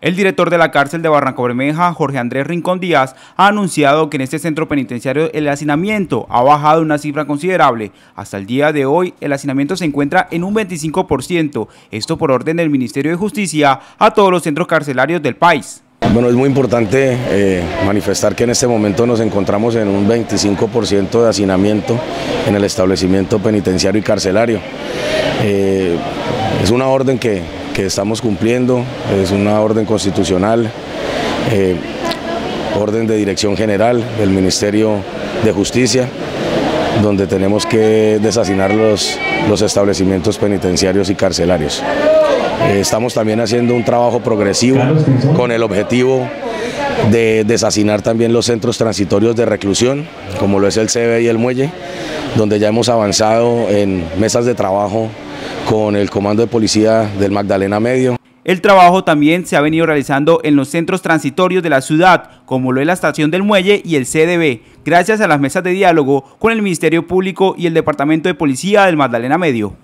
El director de la cárcel de Barranco Bermeja, Jorge Andrés Rincón Díaz, ha anunciado que en este centro penitenciario el hacinamiento ha bajado una cifra considerable. Hasta el día de hoy, el hacinamiento se encuentra en un 25%, esto por orden del Ministerio de Justicia a todos los centros carcelarios del país. Bueno, es muy importante eh, manifestar que en este momento nos encontramos en un 25% de hacinamiento en el establecimiento penitenciario y carcelario. Eh, es una orden que, que estamos cumpliendo, es una orden constitucional, eh, orden de dirección general del Ministerio de Justicia, donde tenemos que desasinar los, los establecimientos penitenciarios y carcelarios. Eh, estamos también haciendo un trabajo progresivo con el objetivo de desasinar también los centros transitorios de reclusión, como lo es el CB y el Muelle, donde ya hemos avanzado en mesas de trabajo con el Comando de Policía del Magdalena Medio. El trabajo también se ha venido realizando en los centros transitorios de la ciudad, como lo es la estación del muelle y el CDB, gracias a las mesas de diálogo con el Ministerio Público y el Departamento de Policía del Magdalena Medio.